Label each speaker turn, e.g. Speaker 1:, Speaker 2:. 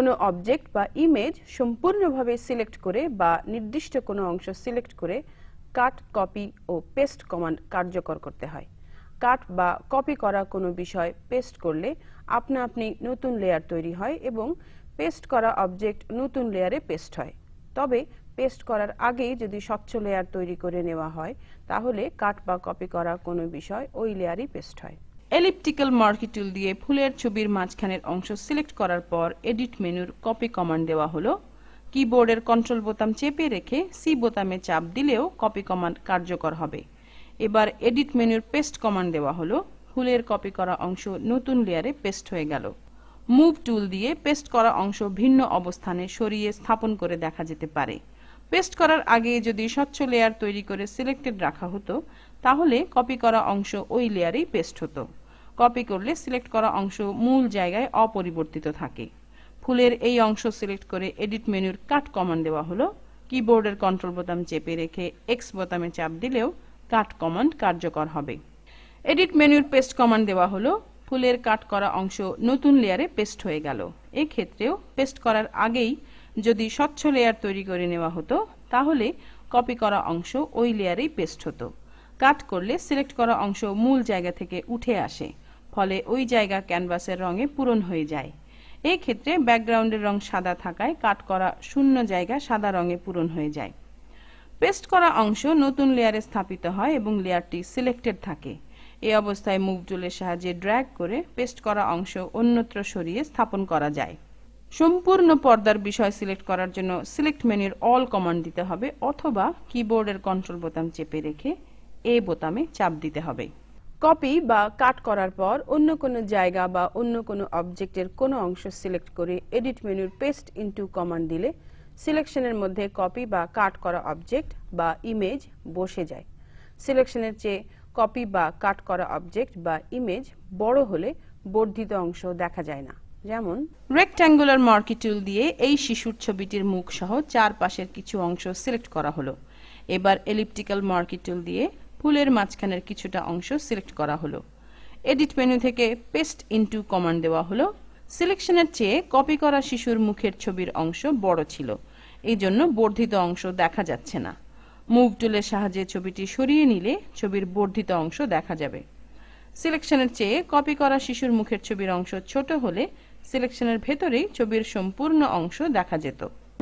Speaker 1: কোনো অবজেক্ট বা ইমেজ সম্পূর্ণভাবে সিলেক্ট করে বা নির্দিষ্ট কোনো অংশ সিলেক্ট করে কাট কপি ও পেস্ট কমান্ড কার্যকর করতে হয়। কাট বা কপি করা কোনো বিষয় পেস্ট করলে আপনা আপনি নতুন লেয়ার তৈরি হয় এবং পেস্ট করা অবজেক্ট নতুন লেয়ারে পেস্ট হয়। তবে পেস্ট করার আগেই যদি স্বচ্ছ লেয়ার তৈরি করে নেওয়া হয়, তাহলে কাট বা কপি করা কোনো বিষয় ওই লেয়ারই পেস্ট হয়।
Speaker 2: এলিপ্টিক্যাল মার্কি টুল দিয়ে ফুলের ছবির মাঝখানের অংশ সিলেক্ট করার পর এডিট মেনুর কপি কমান্ড দেওয়া হলো। কিবোর্ডের কন্ট্রোল বোতাম চেপে রেখে সি বোতামে চাপ দিলেও কপি কমান্ড কার্যকর হবে। এবার এডিট মেনুর পেস্ট কমান্ড দেওয়া হলো। ফুলের কপি করা অংশ নতুন লেয়ারে পেস্ট হয়ে গেল। মুভ টুল দিয়ে পেস্ট করা অংশ ভিন্ন অবস্থানে সরিয়ে স্থাপন করে দেখা যেতে পারে। পেস্ট করার আগে যদি স্বচ্ছ লেয়ার তৈরি করে সিলেক্টেড রাখা হতো, তাহলে কপি করা অংশ ওই লেয়ারেই পেস্ট হতো। কপি করলে সিলেক্ট করা অংশ মূল জায়গায় অপরিবর্তিত থাকে। ফুলের এই অংশ সিলেক্ট করে এডিট মেনুর কাট কমান্ড দেওয়া হলো। কিবোর্ডের কন্ট্রোল বোতাম চেপে রেখে এক্স বোতামে চাপ দিলেও কাট কমান্ড কার্যকর হবে। এডিট মেনুর পেস্ট কমান্ড দেওয়া হলো। ফুলের কাট করা অংশ নতুন লেয়ারে পেস্ট হয়ে গেল। এক্ষেত্রেও পেস্ট করার আগেই যদি স্বচ্ছ লেয়ার তৈরি করে নেওয়া হতো, তাহলে কপি করা অংশ ওই লেয়ারেই পেস্ট হতো। কাট করলে সিলেক্ট করা অংশ মূল জায়গা থেকে উঠে আসে। ফলে ওই জায়গা ক্যানভাসের রঙে পূরণ হয়ে যায়। এই ক্ষেত্রে ব্যাকগ্রাউন্ডের রং সাদা থাকায় কাট করা শূন্য জায়গা সাদা রঙে পূরণ হয়ে যায়। পেস্ট করা অংশ নতুন লেয়ারে স্থাপিত হয় এবং লেয়ারটি সিলেক্টেড থাকে। এই অবস্থায় মুভ টুলের সাহায্যে ড্র্যাগ করে পেস্ট করা অংশ অন্যত্র সরিয়ে স্থাপন করা যায়। সম্পূর্ণ পর্দার বিষয় সিলেক্ট করার জন্য সিলেক্ট মেনুর অল কমান্ড দিতে হবে অথবা কিবোর্ডের কন্ট্রোল বোতাম চেপে রেখে এ বোতামে চাপ দিতে হবে।
Speaker 1: কপি বা কাট করার পর অন্য কোনো জায়গা বা অন্য কোনো অবজেক্টের কোনো অংশ সিলেক্ট করে এডিট মেনুর পেস্ট ইনটু কমান্ড দিলে সিলেকশনের মধ্যে কপি বা কাট করা অবজেক্ট বা ইমেজ বসে যায়। সিলেকশনের চেয়ে কপি বা কাট করা অবজেক্ট বা ইমেজ বড় হলে বর্ধিত অংশ দেখা যায় না। যেমন
Speaker 2: রেক্ট্যাঙ্গুলার মার্কি টুল দিয়ে এই শিশুর ছবিটির মুখ সহ চারপাশের কিছু অংশ সিলেক্ট করা হলো। এবার এলিপ্টিক্যাল মার্কি টুল দিয়ে ফুলের মাঝখানের কিছুটা অংশ সিলেক্ট করা হলো। এডিট মেনু থেকে পেস্ট ইনটু কমান্ড দেওয়া হলো। সিলেকশনের চেয়ে কপি করা শিশুর মুখের ছবির অংশ বড় ছিল। এই জন্য বর্ধিত অংশ দেখা যাচ্ছে না। মুভ টুলের সাহায্যে ছবিটি সরিয়ে নিলে ছবির বর্ধিত অংশ দেখা যাবে। সিলেকশনের চেয়ে কপি করা শিশুর মুখের ছবির অংশ ছোট হলে সিলেকশনের ভেতরেই ছবির সম্পূর্ণ অংশ দেখা যেত।